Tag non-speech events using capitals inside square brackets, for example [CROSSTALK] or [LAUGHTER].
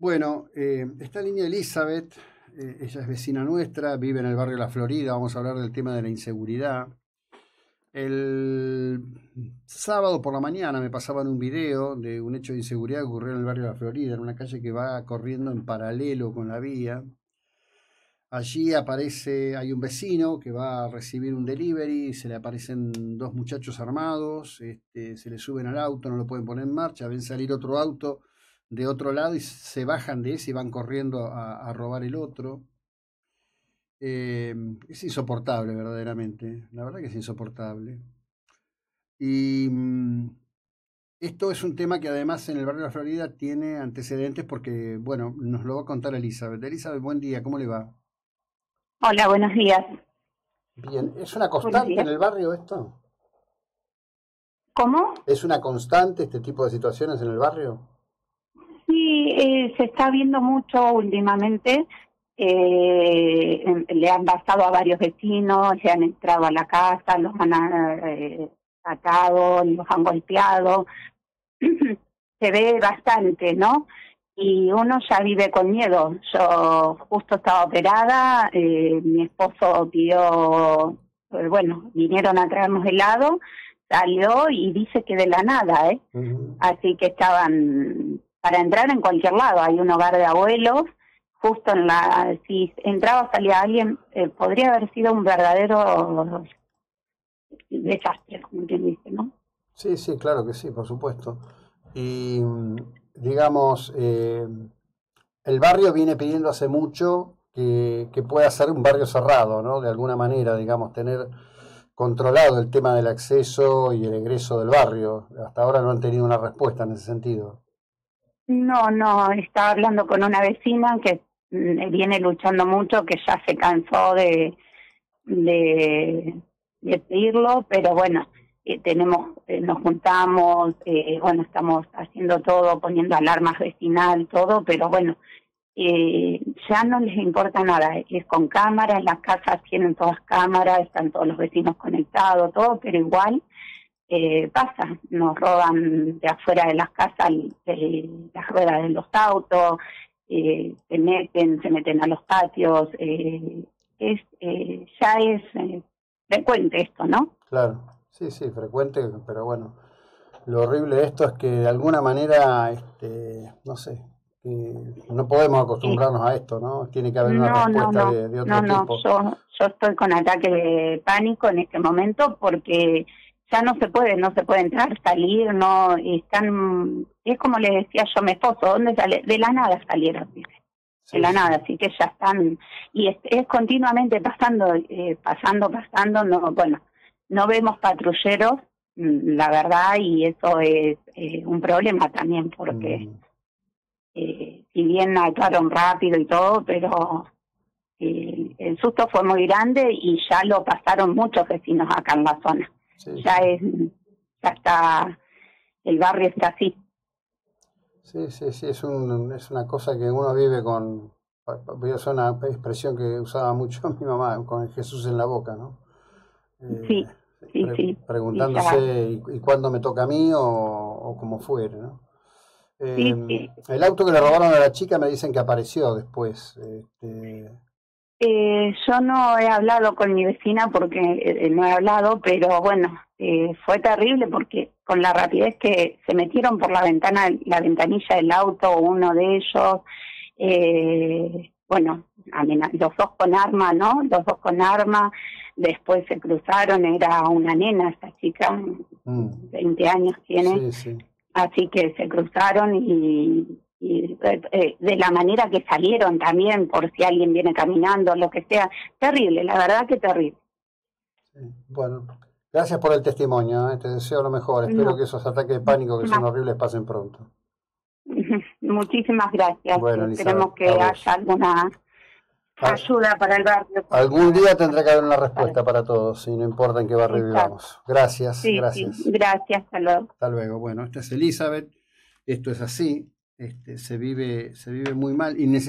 Bueno, eh, esta línea Elizabeth, eh, ella es vecina nuestra, vive en el barrio La Florida, vamos a hablar del tema de la inseguridad. El sábado por la mañana me pasaban un video de un hecho de inseguridad que ocurrió en el barrio La Florida, en una calle que va corriendo en paralelo con la vía. Allí aparece, hay un vecino que va a recibir un delivery, se le aparecen dos muchachos armados, este, se le suben al auto, no lo pueden poner en marcha, ven salir otro auto de otro lado y se bajan de ese y van corriendo a, robar el otro. Eh, es insoportable, verdaderamente. La verdad que es insoportable. Y mm, esto es un tema que además en el barrio de la Florida tiene antecedentes porque, bueno, nos lo va a contar Elizabeth. Elizabeth, buen día, ¿cómo le va? Hola, buenos días. Bien, ¿es una constante en el barrio esto? ¿Cómo? ¿Es una constante este tipo de situaciones en el barrio? Sí, eh, se está viendo mucho últimamente. Eh, le han pasado a varios vecinos, se han entrado a la casa, los han eh, atado, los han golpeado. [CLEARS THROAT] se ve bastante, ¿no? Y uno ya vive con miedo. Yo justo estaba operada, eh, mi esposo pidió, pues bueno, vinieron a traernos helado, salió y dice que de la nada, ¿eh? Así que estaban para entrar en cualquier lado. Hay un hogar de abuelos, justo en la, si entraba salía alguien, eh, podría haber sido un verdadero desastre, como quien dice, ¿no? Sí, sí, claro que sí, por supuesto. Y digamos, eh, el barrio viene pidiendo hace mucho que, que pueda ser un barrio cerrado, ¿no? De alguna manera, digamos, tener controlado el tema del acceso y el egreso del barrio. Hasta ahora no han tenido una respuesta en ese sentido. No, no, estaba hablando con una vecina que mm, viene luchando mucho, que ya se cansó de, de, pedirlo, pero bueno, eh, tenemos, eh, nos juntamos, eh, bueno, estamos haciendo todo, poniendo alarmas vecinal, todo, pero bueno, ya no les importa nada, es con cámaras, las casas tienen todas cámaras, están todos los vecinos conectados, todo, pero igual eh, pasa, nos roban de afuera de las casas las ruedas de los autos, eh, se meten, se meten a los patios, eh, es eh, ya es eh, frecuente esto, ¿no? Claro, sí, sí, frecuente, pero bueno, lo horrible de esto es que de alguna manera, este, no sé, no podemos acostumbrarnos a esto, ¿no? Tiene que haber una respuesta De, de, otro no, tipo. No, yo, yo estoy con ataque de pánico en este momento porque ya no se puede, no se puede entrar, salir, no, están, es como le decía yo a mi esposo, ¿dónde sale? De la nada salieron, dice. de la nada, así que ya están, y es, continuamente pasando, eh, pasando, pasando, no, bueno, no vemos patrulleros, la verdad, y eso es eh, un problema también, porque mm. eh, si bien actuaron rápido y todo, pero eh, el susto fue muy grande y ya lo pasaron muchos vecinos acá en la zona ya es, ya está, el barrio está así. Sí, sí, sí, es, un, es una cosa que uno vive con, voy a usar una expresión que usaba mucho [LAUGHS] mi mamá, con el Jesús en la boca, ¿no? Eh, sí, sí, sí. Preguntándose, ¿y, cuándo me toca a mí o, o como fuere, ¿no? Eh, el auto que le robaron a la chica me dicen que apareció después. Este, eh, yo no he hablado con mi vecina porque eh, no he hablado, pero bueno, eh, fue terrible porque con la rapidez que se metieron por la ventana, la ventanilla del auto, uno de ellos, eh, bueno, los dos con arma, ¿no? Los dos con arma, después se cruzaron, era una nena esta chica, 20 mm. años tiene, así que se cruzaron y y eh, de la manera que salieron también, por si alguien viene caminando, lo que sea. Terrible, la verdad que terrible. bueno, gracias por el testimonio, ¿eh? te deseo lo mejor. Espero que esos ataques de pánico que son horribles pasen pronto. [LAUGHS] Muchísimas gracias. Esperemos que haya alguna ah. ayuda para el barrio. Algún día tendrá que haber una respuesta para todos, y no importa en qué barrio vivamos. Gracias, gracias. gracias, hasta luego. Hasta luego. Bueno, esta es Elizabeth, esto es así este, se, vive, se vive muy mal y